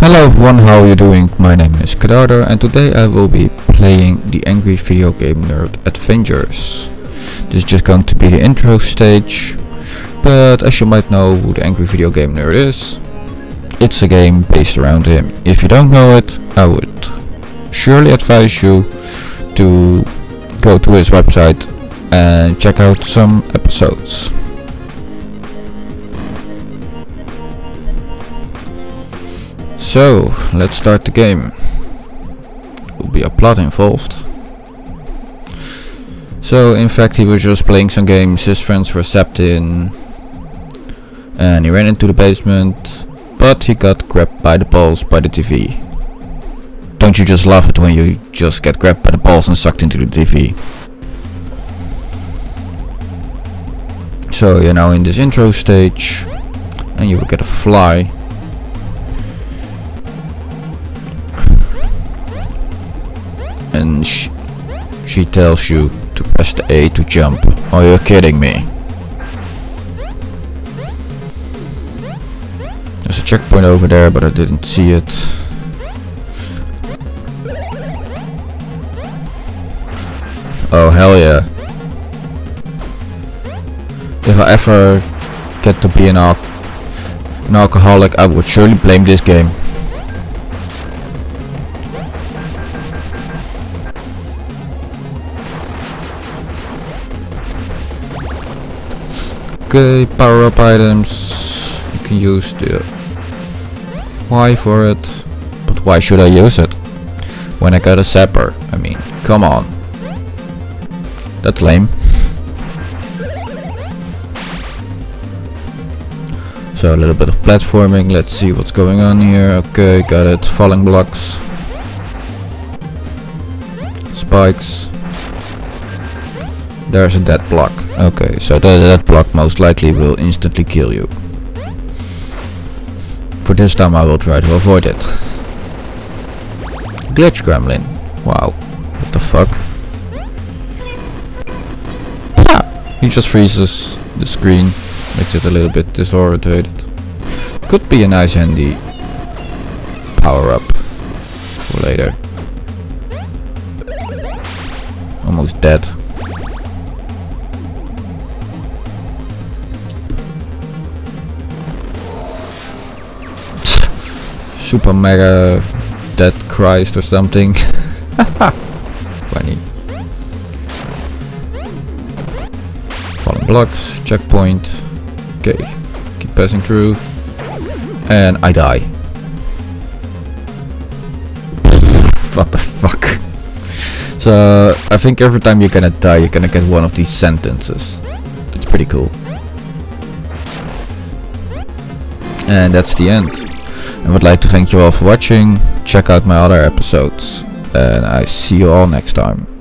Hello everyone, how are you doing? My name is Kadardar and today I will be playing the Angry Video Game Nerd Adventures. This is just going to be the intro stage, but as you might know who the Angry Video Game Nerd is, it's a game based around him. If you don't know it, I would surely advise you to go to his website and check out some episodes. So, let's start the game. Will be a plot involved. So, in fact, he was just playing some games, his friends were zapped in, and he ran into the basement, but he got grabbed by the balls by the TV. Don't you just love it when you just get grabbed by the balls and sucked into the TV? So you're now in this intro stage, and you will get a fly and sh she tells you to press the A to jump. Are you kidding me? There's a checkpoint over there, but I didn't see it. Oh hell yeah. If I ever get to be an, al an alcoholic, I would surely blame this game. Okay, power up items. You can use the Y for it. But why should I use it? When I got a zapper. I mean, come on. That's lame. So a little bit of platforming. Let's see what's going on here. Okay, got it. Falling blocks. Spikes. There's a dead block. Okay, so the dead block most likely will instantly kill you. For this time I will try to avoid it. Glitch Gremlin. Wow. What the fuck? He just freezes the screen. Makes it a little bit disorientated. Could be a nice handy power up for later. Almost dead. Super Mega Dead Christ or something. Funny. Falling blocks, checkpoint. Okay, keep passing through. And I die. what the fuck? So, I think every time you're gonna die, you're gonna get one of these sentences. It's pretty cool. And that's the end. I would like to thank you all for watching, check out my other episodes, and I see you all next time.